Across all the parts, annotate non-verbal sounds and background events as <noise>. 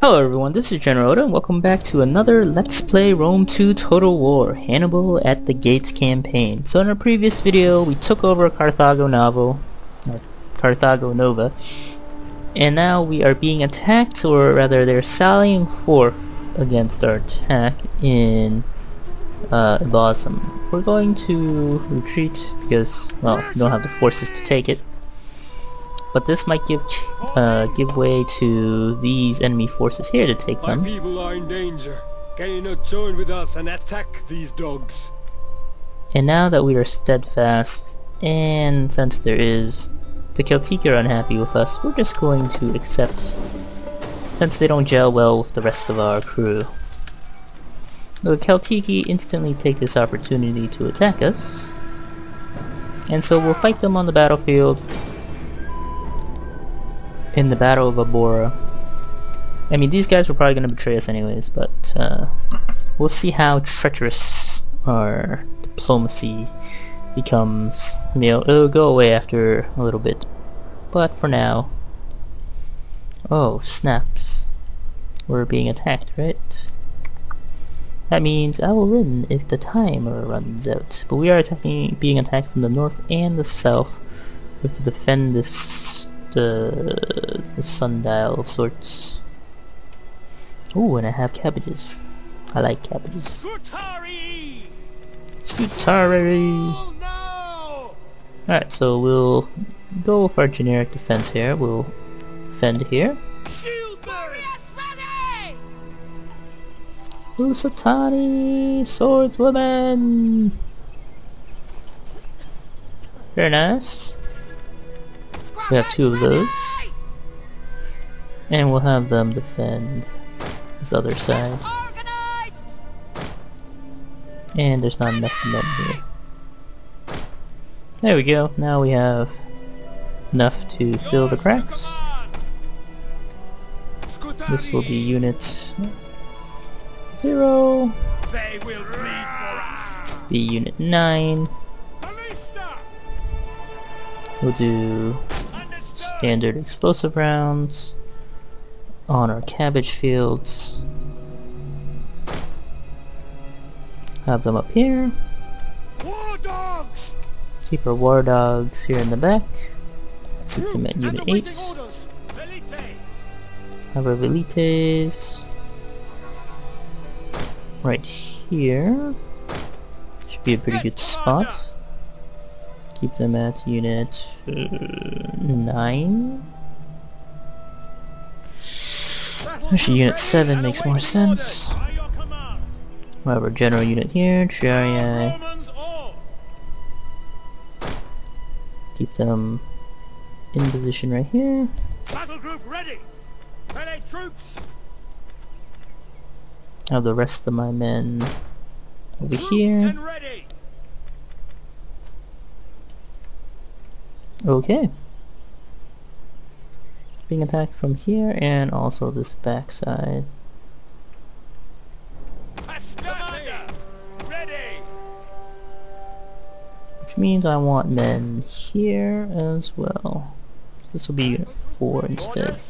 Hello everyone, this is General Oda, and welcome back to another Let's Play Rome 2 Total War, Hannibal at the Gates campaign. So in our previous video, we took over Carthago Novo, or Carthago Nova, and now we are being attacked, or rather they're sallying forth against our attack in uh. We're going to retreat because, well, we don't have the forces to take it but this might give uh, give way to these enemy forces here to take Our them. people are in danger. Can you not join with us and attack these dogs? And now that we are steadfast, and since there is the Celtici are unhappy with us, we're just going to accept, since they don't gel well with the rest of our crew. The Celtici instantly take this opportunity to attack us, and so we'll fight them on the battlefield in the Battle of Abora. I mean, these guys were probably going to betray us anyways, but uh, we'll see how treacherous our diplomacy becomes. You know, it'll go away after a little bit, but for now. Oh, snaps. We're being attacked, right? That means I will win if the timer runs out. But we are attacking, being attacked from the north and the south. We have to defend this the, sundial of sorts. Ooh, and I have cabbages. I like cabbages. Scutari! Scutari! Alright, so we'll go with our generic defense here. We'll defend here. Lusitani swordswoman! Very nice. We have two of those. And we'll have them defend this other side. And there's not enough men here. There we go. Now we have enough to fill the cracks. This will be unit zero. Be unit nine. We'll do. Standard explosive rounds on our cabbage fields. Have them up here. Keep our war dogs here in the back. Keep them at unit and 8. Have our velites right here. Should be a pretty good spot. Keep them at unit uh, 9. Actually, unit 7 makes more sense. We have our general unit here, Triarii. Keep them in position right here. Battle group ready. Troops. Have the rest of my men over here. and ready. Okay. Being attacked from here and also this backside. Which means I want men here as well. This will be unit 4 instead.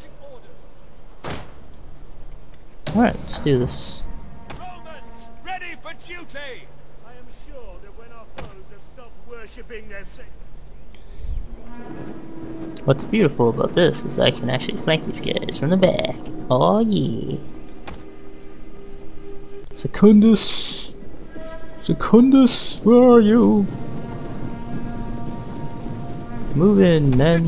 Alright, let's do this. Romans, ready for duty. I am sure that when our foes have stopped worshipping their sa- What's beautiful about this is I can actually flank these guys from the back. Oh yeah. Secundus! Secundus, where are you? Move in, men.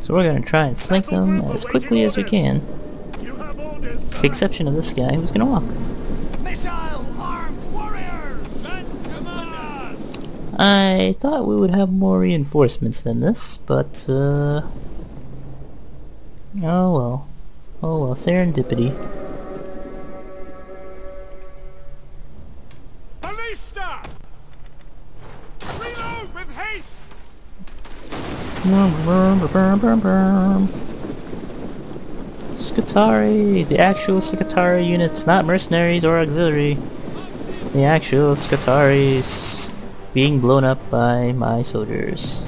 So we're gonna try and flank them as quickly as we can. You have orders, With the exception of this guy who's gonna walk. Missile armed warriors! And commanders. I thought we would have more reinforcements than this, but uh Oh well. Oh well, serendipity. Scutari, the actual Scutari units, not mercenaries or auxiliary. The actual Scutaris being blown up by my soldiers.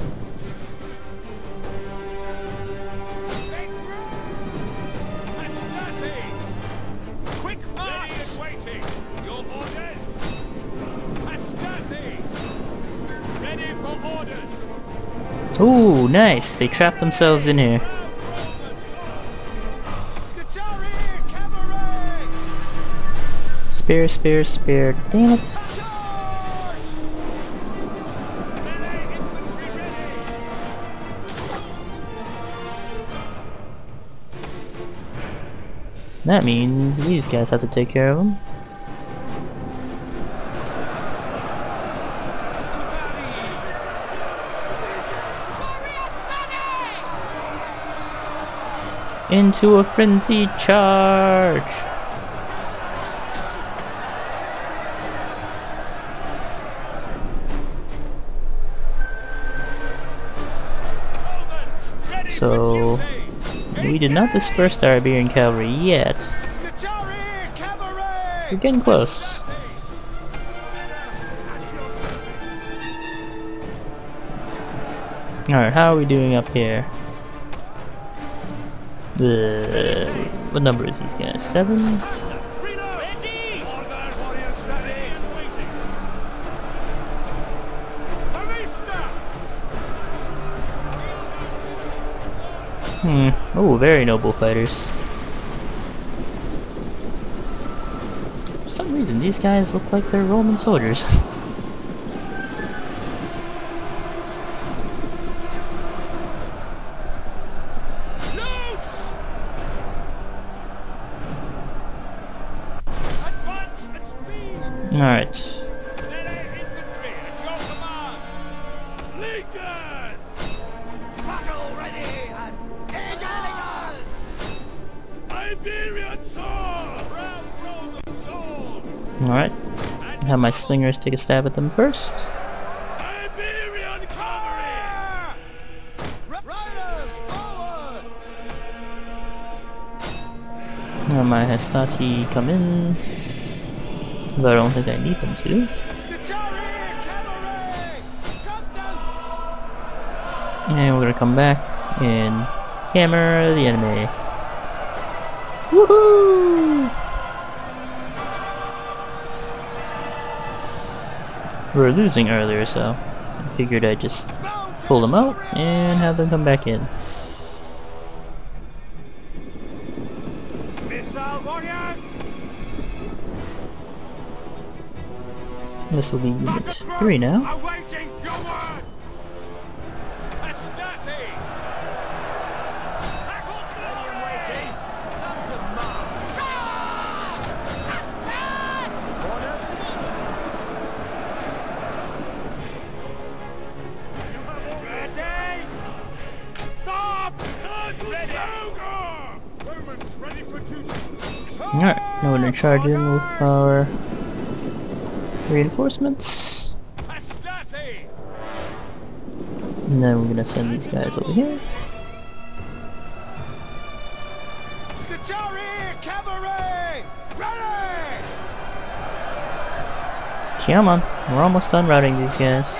Nice! They trapped themselves in here. Spear, spear, spear. Damn it. That means these guys have to take care of them. Into a frenzied charge! So. We did not disperse the Iberian cavalry yet. We're getting close. Alright, how are we doing up here? The what number is these guys? Seven? Hmm. Oh, very noble fighters. For some reason, these guys look like they're Roman soldiers. <laughs> slingers take a stab at them first. Iberian cavalry! Riders forward! Have my Hastati come in. Though I don't think I need them to. Scutari cavalry! Cut them! And we're gonna come back and hammer the enemy. Woohoo! We were losing earlier, so I figured I'd just pull them out and have them come back in. This will be unit 3 now. Alright, now we're gonna charge in with our reinforcements. And then we're gonna send these guys over here. Come on, we're almost done routing these guys.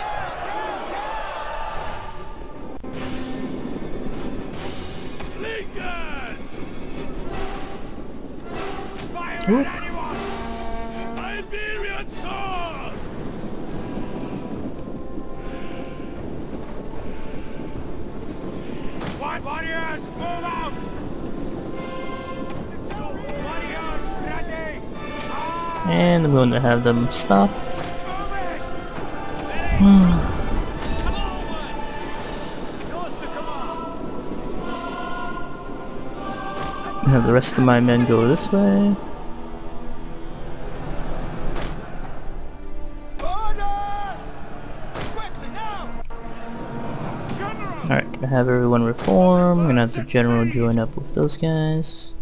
And I'm going to have them stop. move it! Ready, troops! Come on! Yours to command! And have the rest of my men go this way. Have everyone reform. I'm Gonna have the general join up with those guys.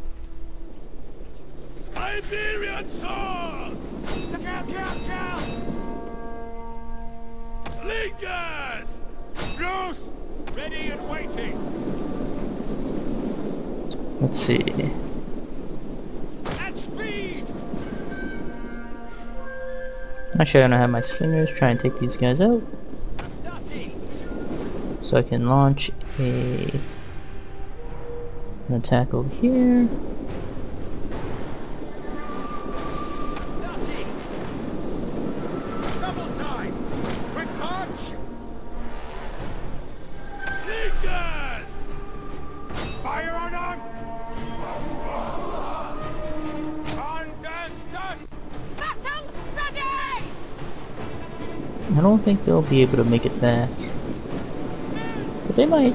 Iberian swords! Slingers! Loose! Ready and waiting! Let's see. At speed! Actually, I'm gonna have my slingers try and take these guys out. So I can launch a an attack over here. I don't think they'll be able to make it back. But they might.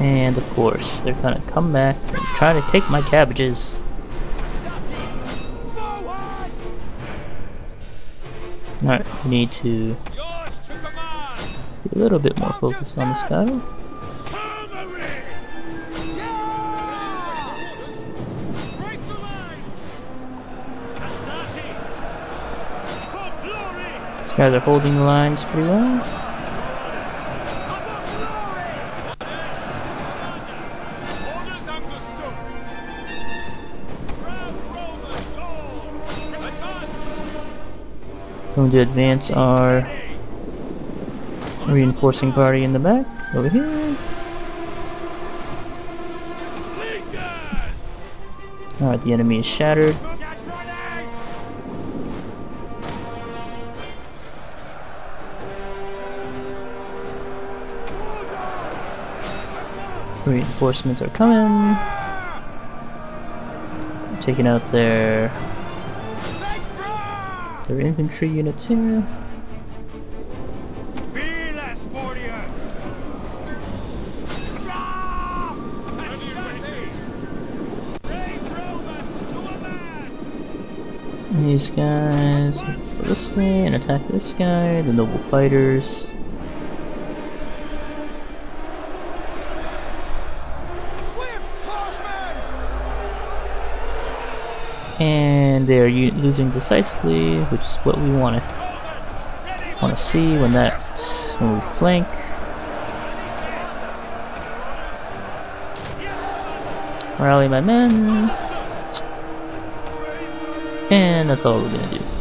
And of course, they're gonna come back and try to take my cabbages. Alright, we need to be a little bit more focused on this guy. Guys are holding the lines pretty well. Going to advance our reinforcing party in the back over here. Alright, the enemy is shattered. Reinforcements are coming. Taking out their their infantry units here. These guys go this way and attack this guy, the noble fighters. And they are losing decisively, which is what we want to want to see when that when we flank. Rally my men, and that's all we're gonna do.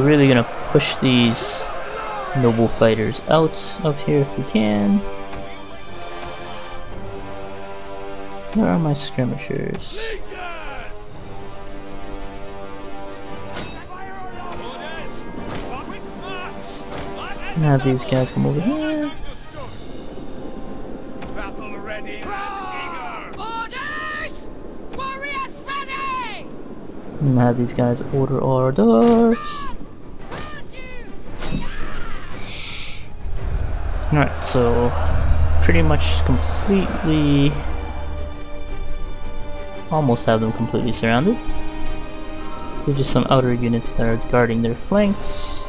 We're really gonna push these noble fighters out of here if we can. Where are my skirmishers? Now these guys come over here. Have these guys order orders. So pretty much completely almost have them completely surrounded. There's just some outer units that are guarding their flanks.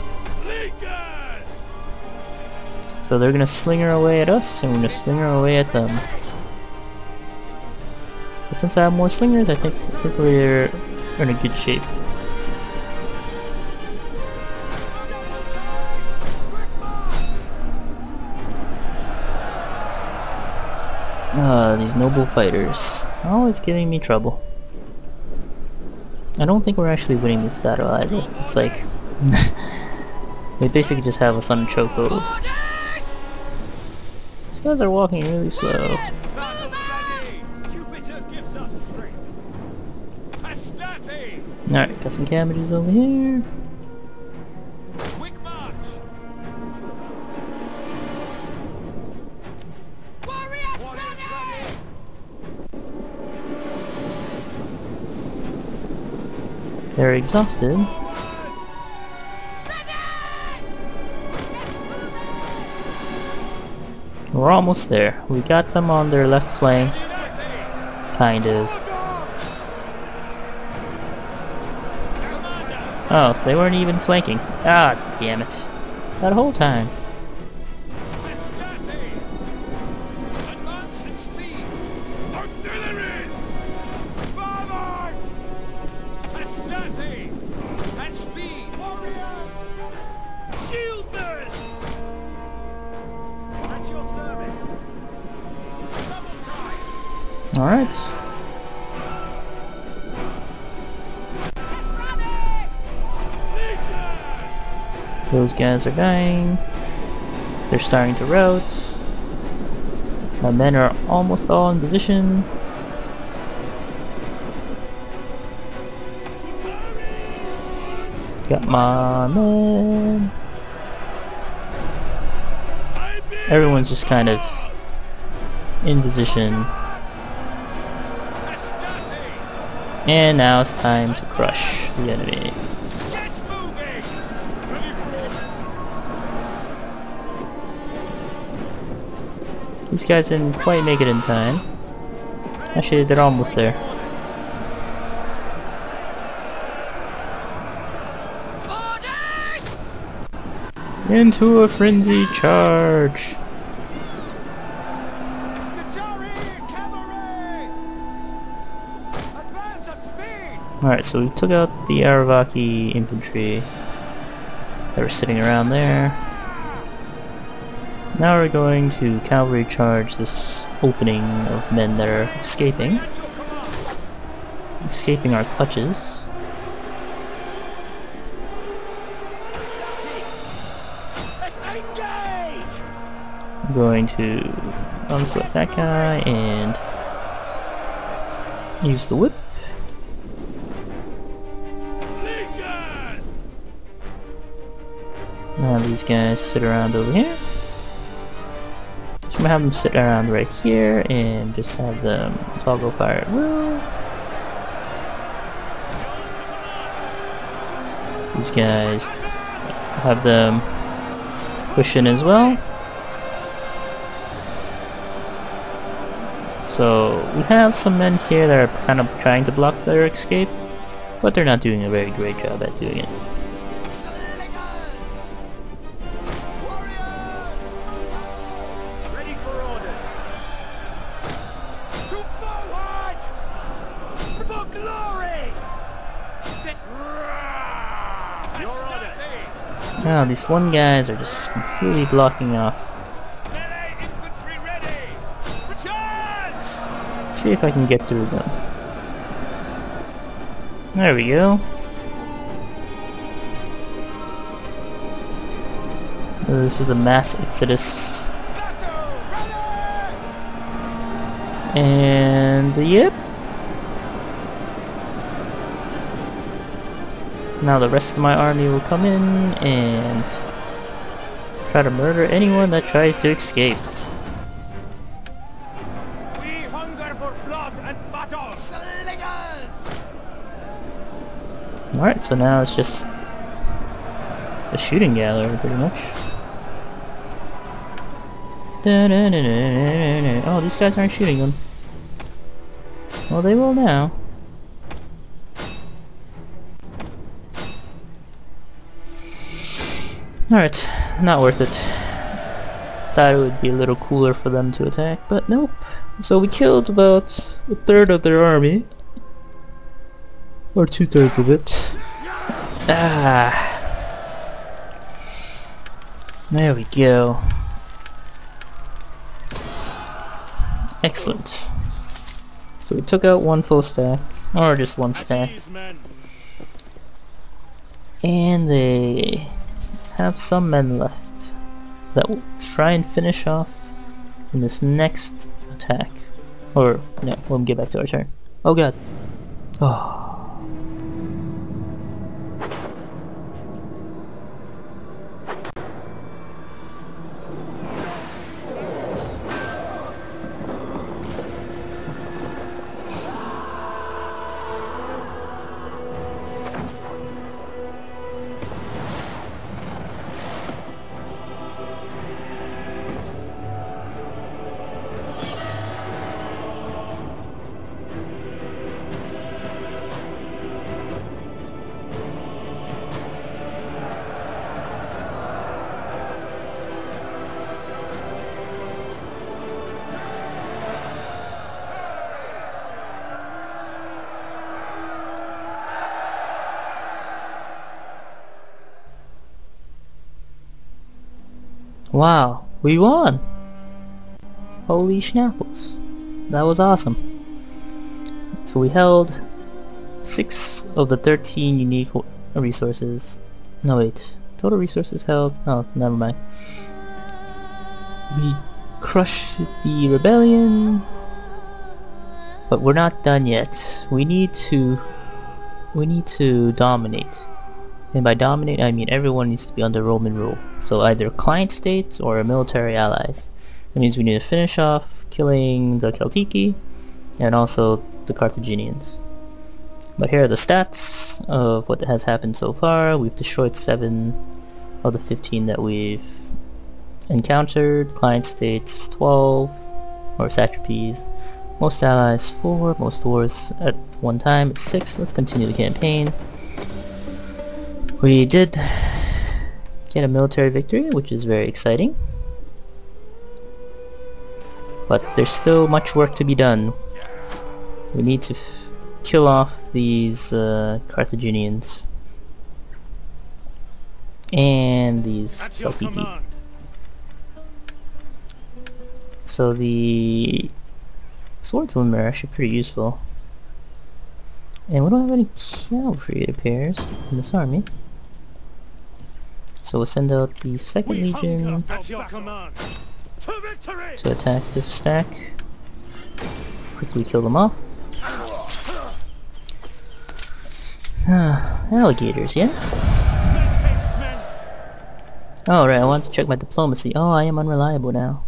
So they're gonna slinger away at us and we're gonna slinger away at them. But since I have more slingers, I think, I think we're in a good shape. Ah, these noble fighters. Always giving me trouble. I don't think we're actually winning this battle either. It's like... <laughs> they basically just have a chokehold. These guys are walking really slow. Alright, got some cabbages over here. They're exhausted. We're almost there. We got them on their left flank, kind of. Oh, they weren't even flanking. Ah, damn it. That whole time. Those guys are dying. They're starting to rout. My men are almost all in position. Got my men. Everyone's just kind of in position. And now it's time to crush the enemy. These guys didn't quite make it in time. Actually, they're almost there. Into a frenzy charge! Scutari! Cavalry! Advance at speed! Alright, so we took out the Arevaci infantry that were sitting around there. Now we're going to cavalry charge this opening of men that are escaping. Escaping our clutches. I'm going to unselect that guy and use the whip. Now these guys sit around over here. I'm gonna have them sit around right here and just have them toggle fire. These guys have them push in as well. So we have some men here that are kind of trying to block their escape, but they're not doing a very great job at doing it. Now these one guys are just completely blocking off. See if I can get through them. There we go. This is the mass exodus. And yep. Now the rest of my army will come in and try to murder anyone that tries to escape. We hunger for blood and battle! Alright, so now it's just a shooting gallery pretty much. Oh, these guys aren't shooting them. Well, they will now. Alright, not worth it. Thought it would be a little cooler for them to attack, but nope. So we killed about a third of their army. Or two thirds of it. Ah. There we go. Excellent. So we took out one full stack, or just one stack, and they have some men left that will try and finish off in this next attack. Or, no, when we get back to our turn. Oh god. Oh. Wow, we won! Holy schnapples. That was awesome. So we held 6 of the 13 unique resources. No wait, total resources held? Oh, never mind. We crushed the rebellion, but we're not done yet. We need to, we need to dominate. And by dominate, I mean everyone needs to be under Roman rule. So either client states or military allies. That means we need to finish off killing the Celtici and also the Carthaginians. But here are the stats of what has happened so far. We've destroyed 7 of the 15 that we've encountered. Client states 12, or satrapies. Most allies 4, most wars at one time 6. Let's continue the campaign. We did get a military victory, which is very exciting. But there's still much work to be done. We need to f- kill off these uh, Carthaginians. And these At your Celtici. command. So the swordswomen are actually pretty useful. And we don't have any cavalry, it appears, in this army. So we'll send out the second legion hunger for At your command. To attack this stack. Quickly kill them off. Ah, Alligators, yeah? Make haste, men! Oh right, I want to check my diplomacy. Oh, I am unreliable now.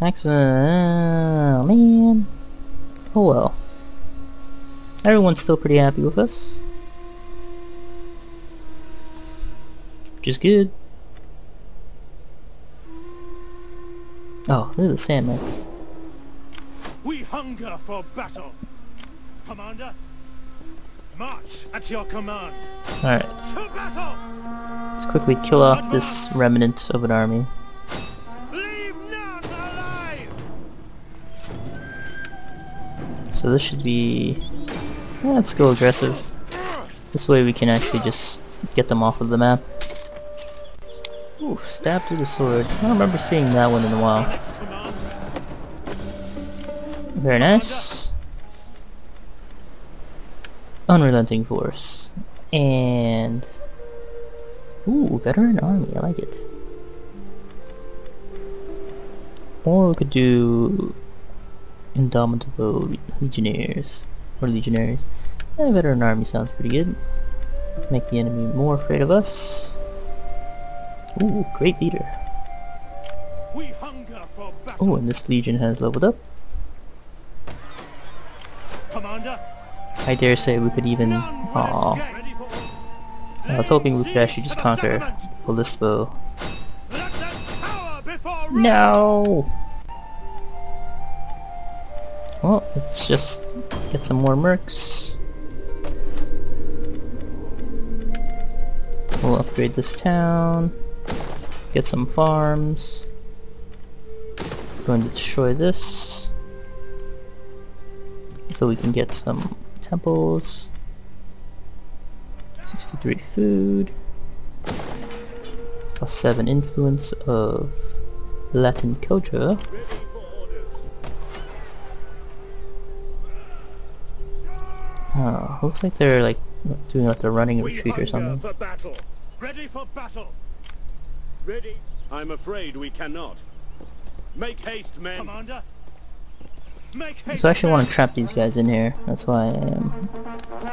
Excellent. Oh, man. Oh well. Everyone's still pretty happy with us. Which is good. Oh, look at the sandmines. We hunger for battle. Commander, march at your command. Alright, let's quickly kill off this remnant of an army. Leave none alive! So this should be... yeah, let's go aggressive. This way we can actually just get them off of the map. Ooh, stabbed through the sword. I don't remember seeing that one in a while. Very nice. Unrelenting force. And... Ooh, veteran army, I like it. Or we could do... Indomitable legionnaires. Or legionaries. Eh, veteran army sounds pretty good. Make the enemy more afraid of us. Ooh, great leader. We hunger for battle. Oh, and this legion has leveled up. Commander, I dare say we could even... none will Aw. escape. Ready for all. I was hoping we could actually just conquer. Polispo. Let them cower before Rome. No! Well, let's just get some more mercs. We'll upgrade this town. Get some farms. Going to destroy this. So we can get some temples. 63 food. Plus 7 influence of Latin culture. Oh, looks like they're like doing like a running retreat or something. Ready for battle. Ready. I'm afraid we cannot. Make haste, men. Commander. Make haste. So I actually want to trap these guys in here. That's why I am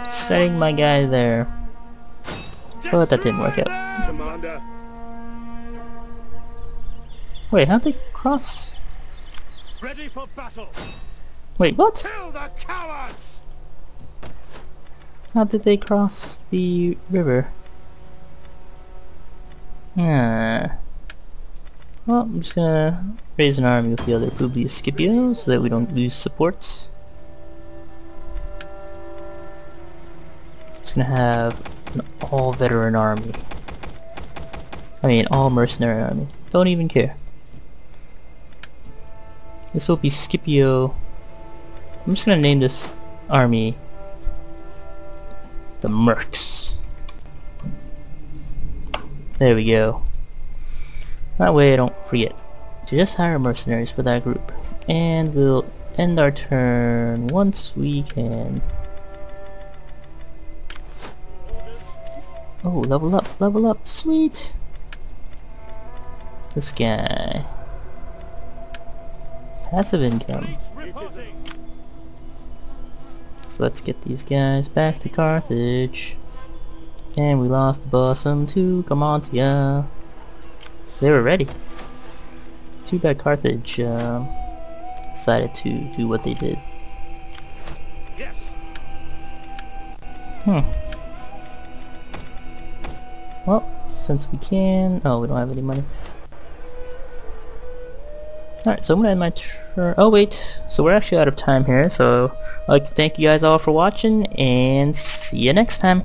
setting my guy there. But that didn't work out. Commander. Wait, how'd they cross? Ready for battle. Wait, what? Kill the cowards. How did they cross the river? Ah. Well, I'm just gonna raise an army with the other Publius Scipio so that we don't lose support. It's gonna have an all veteran army. I mean, all mercenary army. Don't even care. This will be Scipio. I'm just gonna name this army the Mercs. There we go. That way I don't forget to just hire mercenaries for that group. And we'll end our turn once we can. Oh, level up, level up, sweet! This guy. Passive income. So let's get these guys back to Carthage. And we lost the bosom to Carmontia. They were ready. Too bad Carthage um, decided to do what they did. Yes. Hmm. Well, since we can... Oh, we don't have any money. Alright, so I'm gonna end my turn. Oh, wait. So we're actually out of time here, so I'd like to thank you guys all for watching, and see you next time.